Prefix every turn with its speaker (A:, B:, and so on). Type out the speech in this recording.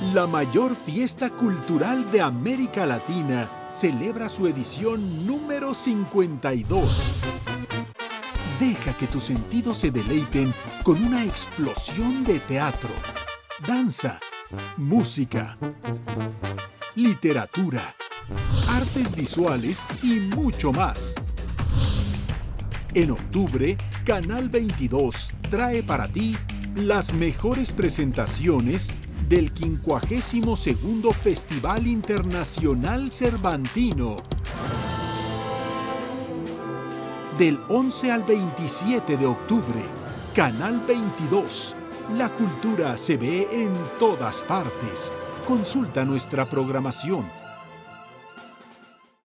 A: La mayor fiesta cultural de América Latina celebra su edición número 52. Deja que tus sentidos se deleiten con una explosión de teatro, danza, música, literatura, artes visuales y mucho más. En octubre, Canal 22 trae para ti las mejores presentaciones del 52 Festival Internacional Cervantino. Del 11 al 27 de octubre, Canal 22. La cultura se ve en todas partes. Consulta nuestra programación